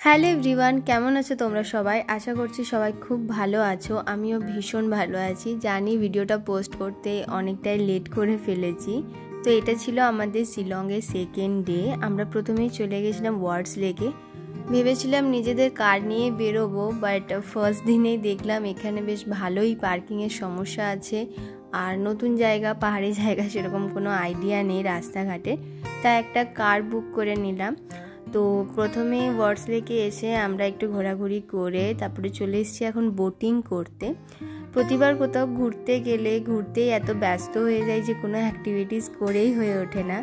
Hello everyone, কেমন আছো তোমরা সবাই? আশা করছি সবাই খুব ভালো আছো। আমিও ভীষণ ভালো আছি। জানি ভিডিওটা পোস্ট করতে অনেকটাই লেট করে ফেলেছি। তো এটা ছিল আমাদের শিলংয়ের সেকেন্ড ডে আমরা প্রথমেই চলে গেছিলাম ওয়ার্ডস লেকে ভেবেছিলাম নিজেদের কার নিয়ে বেরোবো বাট ফার্স্ট দিনেই দেখলাম এখানে বেশ ভালোই পার্কিংয়ের সমস্যা আছে। আর নতুন জায়গা, পাহাড়ি জায়গা, সেরকম কোনো আইডিয়া নেই রাস্তাঘাটে। তাই একটা কার বুক করে নিলাম। তো প্রথমে ওয়ার্ডস লেকে এসে আমরা একটু ঘোরাঘুরি করে তারপরে চলে এসেছি এখন বোটিং করতে। প্রতিবার কোথাও ঘুরতে গেলে ঘুরতেই এত ব্যস্ত হয়ে যায় যে কোনো অ্যাক্টিভিটিস করেই হয়ে ওঠে না।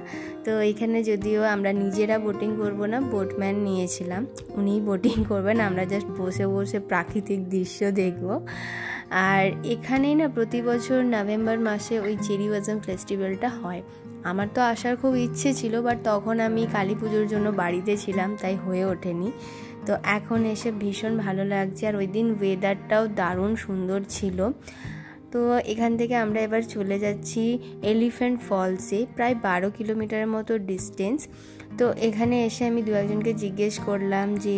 তো এখানে যদিও আমরা নিজেরা বোটিং করব না বোটম্যান নিয়েছিলাম। উনিই বোটিং করবেন, আমরা জাস্ট বসে বসে প্রাকৃতিক দৃশ্য দেখব। আর এখানেই না প্রতি বছর নভেম্বর মাসে ওই চেরি বাজাম ফেস্টিভ্যালটা হয়। আমার তো আসার খুব ইচ্ছে ছিল বাট তখন আমি কালী পুজোর জন্য বাড়িতে ছিলাম, তাই হয়ে ওঠেনি। তো এখন এসে ভীষণ ভালো লাগছে, আর ওই দিন ওয়েদারটাও দারুণ সুন্দর ছিল। তো এখান থেকে আমরা এবার চলে যাচ্ছি এলিফ্যান্ট ফলসে প্রায় বারো কিলোমিটারের মতো ডিস্টেন্স তো এখানে এসে আমি দু একজনকে জিজ্ঞেস করলাম যে,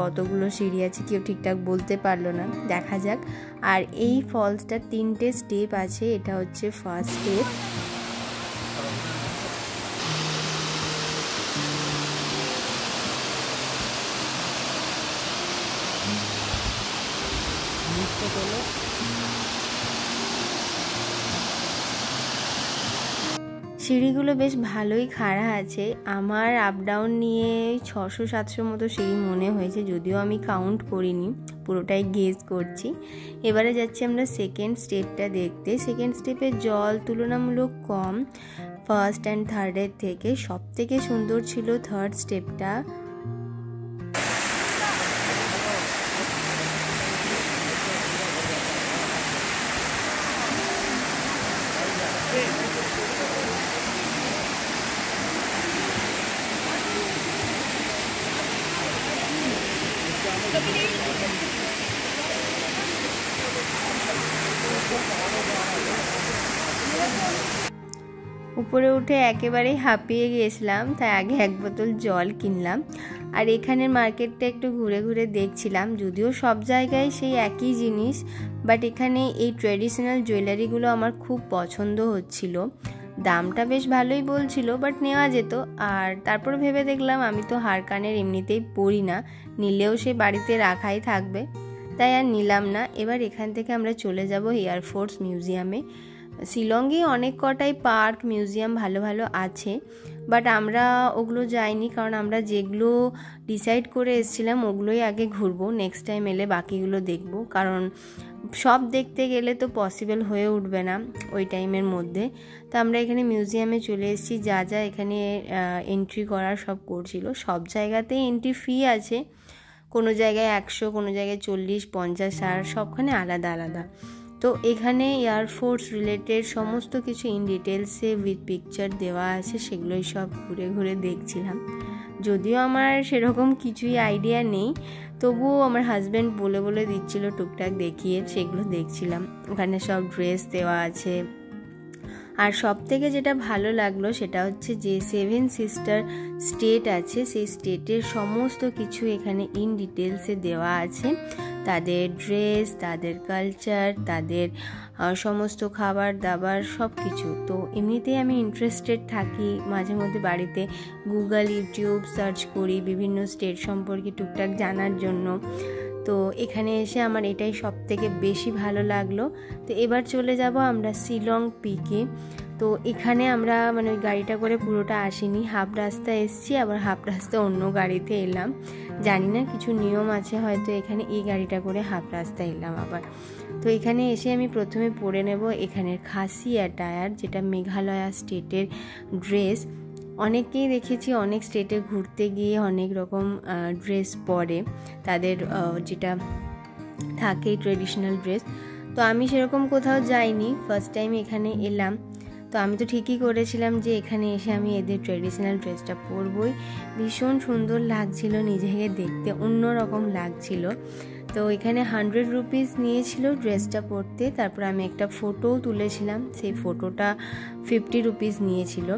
কতগুলো সিঁড়ি আছে? কেউ ঠিকঠাক বলতে পারল না। দেখা যাক। আর এই ফলসটা তিনটে স্টেপ আছে, এটা হচ্ছে ফার্স্ট স্টেপ সিঁড়িগুলো বেশ ভালোই খাড়া আছে। আমার আপ ডাউন নিয়ে ছশো, সাতশো মতো সিঁড়ি মনে হয়েছে, যদিও আমি কাউন্ট করিনি, পুরোটাই গেজ করছি। এবারে যাচ্ছি আমরা সেকেন্ড স্টেপটা দেখতে। সেকেন্ড স্টেপে জল তুলনামূলক কম ফার্স্ট অ্যান্ড থার্ডের থেকে। সব থেকে সুন্দর ছিল থার্ড স্টেপটা উপরে উঠে একেবারেই হাঁপিয়ে গিয়েছিলাম, তাই আগে এক বোতল জল কিনলাম। আর এখানের মার্কেটটা একটু ঘুরে ঘুরে দেখছিলাম, যদিও সব জায়গায় সেই একই জিনিস বাট এখানে এই ট্রেডিশনাল জুয়েলারিগুলো আমার খুব পছন্দ হচ্ছিল। দামটা বেশ ভালোই বলছিল বাট নেওয়া যেত। আর তারপর ভেবে দেখলাম আমি তো হার কানের এমনিতেই পরি না, নিলেও সে বাড়িতে রাখাই থাকবে। তাই আর নিলাম না। এবার এখান থেকে আমরা চলে যাব এয়ারফোর্স মিউজিয়ামে শিলংয়ে অনেক কটাই পার্ক, মিউজিয়াম ভালো ভালো আছে বাট আমরা ওগুলো যাইনি কারণ আমরা যেগুলো ডিসাইড করে এসেছিলাম ওগুলোই আগে ঘুরবো নেক্সট টাইম এলে বাকিগুলো দেখব, কারণ সব দেখতে গেলে তো পসিবল হয়ে উঠবে না ওই টাইমের মধ্যে। তো আমরা এখানে মিউজিয়ামে চলে এসেছি, যা যা এখানে এন্ট্রি করার সব করছিল, সব জায়গাতেই এন্ট্রি ফি আছে, কোনো জায়গায় একশো, কোনো জায়গায় চল্লিশ, পঞ্চাশ ষাট সবখানে আলাদা আলাদা। তো এখানে এয়ারফোর্স রিলেটেড সমস্ত কিছু ইন ডিটেলসে উইথ পিকচার দেওয়া আছে, সেগুলোই সব ঘুরে ঘুরে দেখছিলাম। যদিও আমার সেরকম কিছুই আইডিয়া নেই, তবুও আমার হাজব্যান্ড বলে বলে দিচ্ছিল, টুকটাক দেখিয়ে সেগুলো দেখছিলাম। ওখানে সব ড্রেস দেওয়া আছে। আর সব থেকে যেটা ভালো লাগল, সেটা হচ্ছে যে সেভেন সিস্টার স্টেট আছে, সেই স্টেটের সমস্ত কিছু এখানে ইন ডিটেলসে দেওয়া আছে। তাদের ড্রেস, তাদের কালচার তাদের সমস্ত খাবার দাবার সব কিছু তো এমনিতেই আমি ইন্টারেস্টেড থাকি, মাঝে মধ্যে বাড়িতে গুগল ইউটিউব সার্চ করি বিভিন্ন স্টেট সম্পর্কে টুকটাক জানার জন্য। তো এখানে এসে আমার এটাই সব থেকে বেশি ভালো লাগল। তো এবার চলে যাব আমরা শিলং পিকে। তো এখানে আমরা মানে ওই গাড়িটা করে পুরোটা আসিনি। হাফ রাস্তা এসছি, আবার হাফ রাস্তা অন্য গাড়িতে এলাম। জানি না, কিছু নিয়ম আছে, হয়তো এখানে এই গাড়িটা করে হাফ রাস্তা এলাম আবার। তো এখানে এসে আমি প্রথমে পরে নেব এখানের খাসি অ্যাটায়ার যেটা মেঘালয়া স্টেটের ড্রেস অনেকেই দেখেছি অনেক স্টেটে ঘুরতে গিয়ে অনেক রকম ড্রেস পরে। তাদের যেটা থাকে ট্রেডিশনাল ড্রেস তো আমি সেরকম কোথাও যাইনি ফার্স্ট টাইম এখানে এলাম। তো আমি তো ঠিকই করেছিলাম যে এখানে এসে আমি এদের ট্রেডিশনাল ড্রেসটা পরবই। ভীষণ সুন্দর লাগছিল, নিজেকে দেখতে অন্যরকম লাগছিল। তো এখানে হান্ড্রেড রুপিস নিয়েছিল ড্রেসটা পরতে, তারপর আমি একটা ফটোও তুলেছিলাম, সেই ফটোটা ফিফটি রুপিস নিয়েছিল।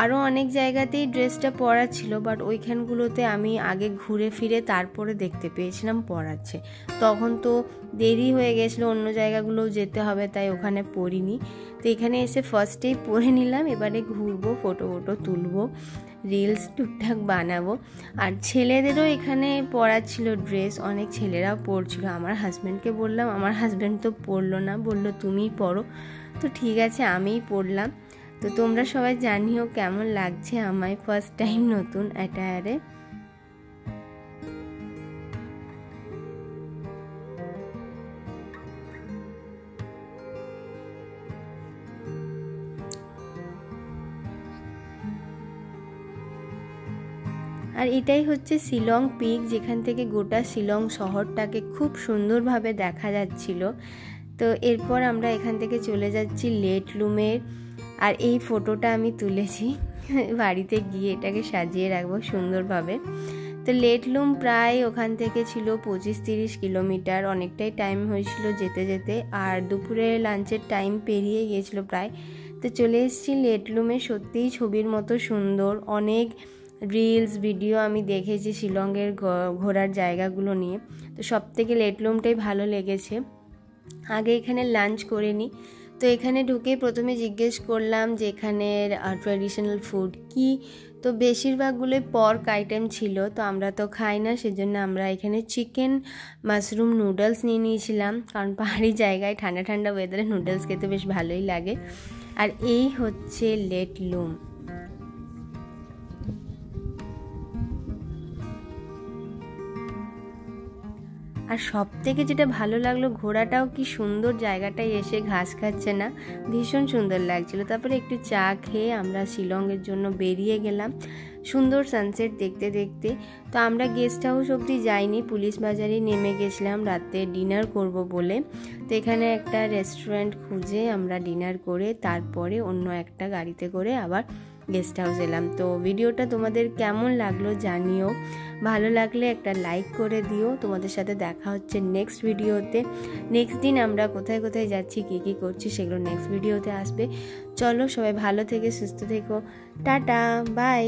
আরও অনেক জায়গাতেই ড্রেসটা পরা ছিল বাট ওইখানগুলোতে আমি আগে ঘুরে ফিরে তারপরে দেখতে পেয়েছিলাম পরাচ্ছে। তখন তো দেরি হয়ে গেছিল, অন্য জায়গাগুলোও যেতে হবে, তাই ওখানে পরিনি। তো এখানে এসে ফার্স্টেই পরে নিলাম, এবারে ঘুরবো ফটো ফটো তুলবো রিলস টুকটাক বানাবো। আর ছেলেদেরও এখানে পরা ছিল ড্রেস অনেক ছেলেরাও পরছিল। আমার হাজব্যান্ডকে বললাম, আমার হাজব্যান্ড তো পরলো না। বলল, তুমিই পরো। তো ঠিক আছে, আমিই পরলাম। তো তোমরা সবাই জানিও কেমন লাগছে আমায় ফার্স্ট টাইম নতুন অ্যাটায়ারে আর এটাই হচ্ছে শিলং পিক যেখান থেকে গোটা শিলং শহরটাকে খুব সুন্দরভাবে দেখা যাচ্ছিল। তো এরপর আমরা এখান থেকে চলে যাচ্ছি লেট রুমের আর এই ফটোটা আমি তুলেছি। বাড়িতে গিয়ে এটাকে সাজিয়ে রাখব সুন্দরভাবে। তো লেট লুম প্রায় ওখান থেকে ছিল পঁচিশ তিরিশ কিলোমিটার। অনেকটাই টাইম হয়েছিল যেতে যেতে। আর দুপুরে লাঞ্চের টাইম পেরিয়ে গিয়েছিল প্রায়। তো চলে এসেছি লেট লুমে। সত্যিই ছবির মতো সুন্দর। অনেক রিলস, ভিডিও আমি দেখেছি শিলংয়ের ঘোরার জায়গাগুলো নিয়ে। তো সব থেকে লেটলুমটাই ভালো লেগেছে। আগে এখানে লাঞ্চ করে নিই। তো এখানে ঢুকে প্রথমে জিজ্ঞেস করলাম যে এখানের ট্র্যাডিশনাল ফুড কি? তো বেশিরভাগগুলোই পর্ক আইটেম ছিল, তো আমরা তো খাই না, সেজন্য আমরা এখানে চিকেন মাশরুম নুডলস নিয়ে নিয়েছিলাম। কারণ পাহাড়ি জায়গায় ঠান্ডা ঠান্ডা ওয়েদারে নুডলস খেতে বেশ ভালোই লাগে। আর এই হচ্ছে লেট লুম আর সব থেকে যেটা ভালো লাগল, ঘোড়াটাও কি সুন্দর জায়গাটায় এসে ঘাস খাচ্ছে না? ভীষণ সুন্দর লাগছিল। তারপরে একটু চা খেয়ে আমরা শিলংয়ের জন্য বেরিয়ে গেলাম সুন্দর সানসেট দেখতে দেখতে। তো আমরা গেস্ট হাউস অবধি যাইনি, পুলিশ বাজারে নেমে গেছিলাম, রাতে ডিনার করব বলে। তো এখানে একটা রেস্টুরেন্ট খুঁজে আমরা ডিনার করে, তারপরে অন্য একটা গাড়িতে করে আবার গেস্ট হাউস এলাম। তো ভিডিওটা তোমাদের কেমন লাগল জানিও। ভালো লাগলে একটা লাইক করে দিও। তোমাদের সাথে দেখা হচ্ছে নেক্সট ভিডিওতে। নেক্সট দিন আমরা কোথায় কোথায় যাচ্ছি, কী কী করছি সেগুলো নেক্সট ভিডিওতে আসবে। চলো সবাই ভালো থেকে, সুস্থ থেকো। Tata bye